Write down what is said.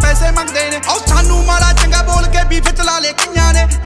ਪੈਸੇ ਮੰਗਦੇ ਨੇ। ਉਹ ਸਾਨੂੰ ਮਾੜਾ ਚੰਗਾ ਬੋਲ ਕੇ ਬੀਫ ਚਲਾ ਲੇ ਕਈਆਂ ਨੇ।